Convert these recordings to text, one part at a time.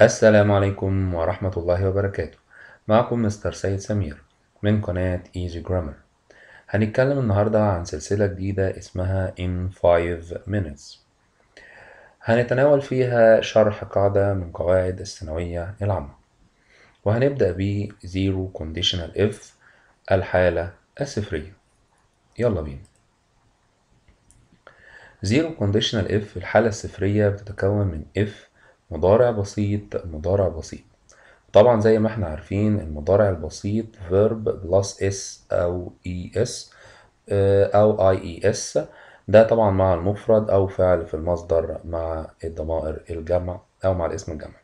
السلام عليكم ورحمة الله وبركاته. معكم مستر سيد سمير من قناة Easy Grammar. هنتكلم النهاردة عن سلسلة جديدة اسمها In 5 Minutes. هنتناول فيها شرح قاعدة من قواعد الثانوية العامة. وهنبدأ ب Zero Conditional If الحالة الصفرية. يلا بينا. Zero Conditional If الحالة الصفرية بتتكون من if مضارع بسيط مضارع بسيط. طبعا زي ما إحنا عارفين المضارع البسيط verb plus s أو es أو ies ده طبعا مع المفرد أو فعل في المصدر مع الضمائر الجمع أو مع الاسم الجمع.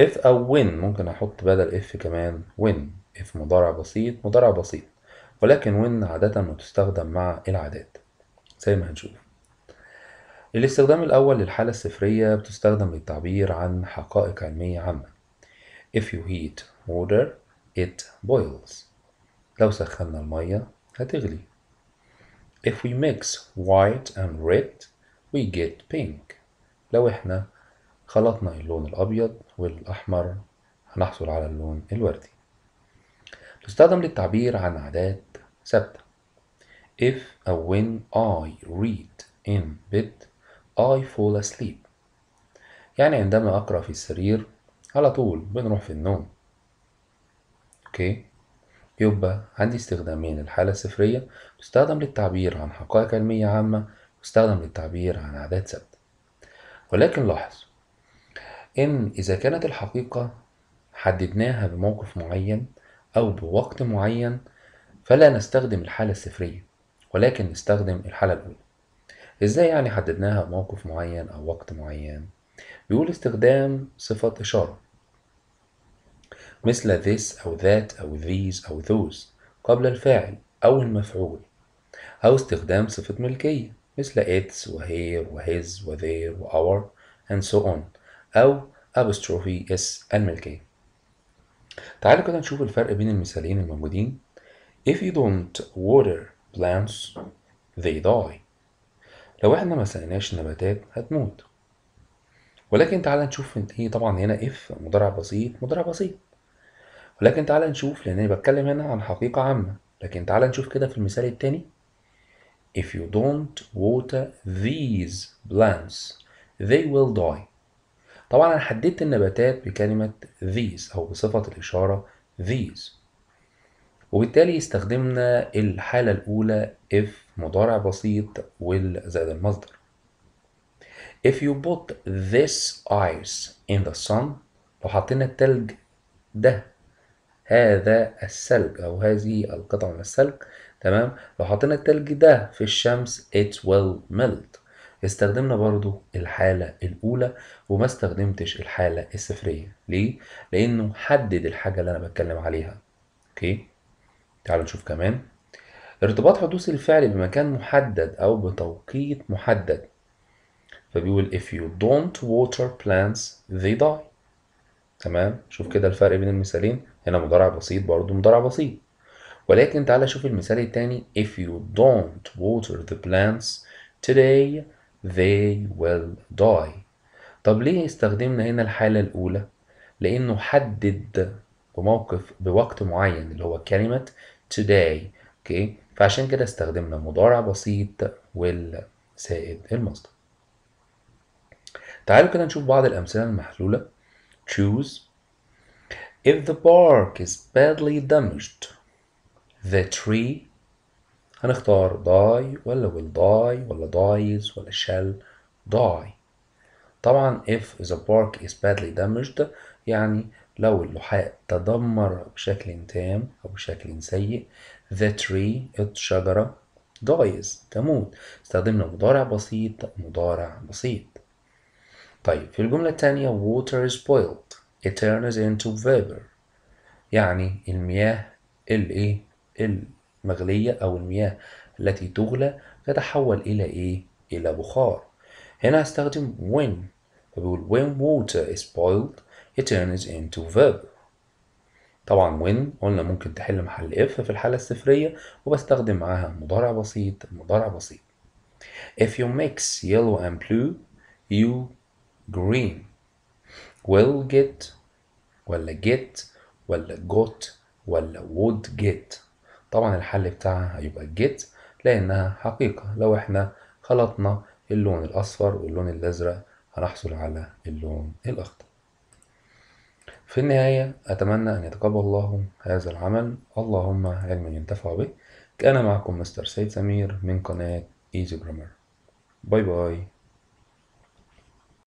if أو when ممكن أحط بدل if كمان when. if مضارع بسيط مضارع بسيط. ولكن when عادة ما تستخدم مع العادات. زي ما هنشوف. الاستخدام الأول للحالة الصفرية بتستخدم للتعبير عن حقائق علمية عامة. If you heat water it boils. لو سخنا المية هتغلي. If we mix white and red we get pink. لو إحنا خلطنا اللون الأبيض والأحمر هنحصل على اللون الوردي. تستخدم للتعبير عن عادات ثابتة. If أو when I read in bed I fall asleep. يعني عندما أقرأ في السرير على طول بنروح في النوم. أوكي يبقى عندي استخدامين. الحالة الصفرية تستخدم للتعبير عن حقائق علمية عامة وتستخدم للتعبير عن عادات ثابتة. ولكن لاحظ إن إذا كانت الحقيقة حددناها بموقف معين أو بوقت معين فلا نستخدم الحالة الصفرية ولكن نستخدم الحالة الأولى. إزاي يعني حددناها بموقف معين أو وقت معين؟ بيقول استخدام صفة إشارة. مثل this أو that أو these أو those قبل الفاعل أو المفعول. أو استخدام صفة ملكية مثل its وهير وhis وtheir وour and so on. أو apostrophe s الملكية. تعالوا كده نشوف الفرق بين المثالين الموجودين. If you don't water plants they die. لو إحنا ما سقيناش النباتات هتموت. ولكن تعالى نشوف إيه طبعا هنا إف مضارع بسيط مضارع بسيط. ولكن تعالى نشوف لأن أنا بتكلم هنا عن حقيقة عامة. لكن تعالى نشوف كده في المثال التاني. If you don't water these plants they will die. طبعا أنا حددت النباتات بكلمة these أو بصفة الإشارة these. وبالتالي استخدمنا الحالة الأولى if مضارع بسيط will زائد المصدر. If you put this ice in the sun لو حطينا التلج ده هذا الثلج أو هذه القطعة من الثلج تمام؟ لو حطينا التلج ده في الشمس it will melt. استخدمنا برضو الحالة الأولى وما استخدمتش الحالة الصفرية. ليه؟ لأنه حدد الحاجة اللي أنا بتكلم عليها. أوكي؟ تعالوا نشوف كمان. ارتباط حدوث الفعل بمكان محدد أو بتوقيت محدد. فبيقول if you don't water plants they die. تمام؟ شوف كده الفرق بين المثالين. هنا مضارع بسيط برضو مضارع بسيط. ولكن تعالى شوف المثال التاني. If you don't water the plants today they will die. طب ليه استخدمنا هنا الحالة الأولى؟ لأنه حدد بموقف بوقت معين اللي هو كلمة today أوكي فعشان كده استخدمنا مضارع بسيط والسائد المصدر. تعالوا كده نشوف بعض الأمثلة المحلولة. Choose. If the bark is badly damaged the tree. هنختار die ولا will die ولا dies ولا shall die. طبعا if the bark is badly damaged يعني لو اللحاء تدمر بشكل تام أو بشكل سيء the tree الشجرة dies تموت. استخدمنا مضارع بسيط مضارع بسيط. طيب في الجملة الثانية water is boiled. It turns into vapor يعني المياه الإيه؟ المغلية أو المياه التي تغلى تتحول إلى إيه؟ إلى بخار. هنا هستخدم when. فبيقول when water is boiled it turns into vapor طبعا when قلنا ممكن تحل محل if في الحالة الصفرية وبستخدم معاها مضارع بسيط مضارع بسيط. If you mix yellow and blue you green. Will get ولا get ولا got ولا would get. طبعا الحل بتاعها هيبقى get لأنها حقيقة. لو إحنا خلطنا اللون الأصفر واللون الأزرق هنحصل على اللون الأخضر. في النهاية أتمنى أن يتقبل الله هذا العمل. اللهم علما ينتفع به. كان معكم مستر سيد سمير من قناة Easy Grammar. باي باي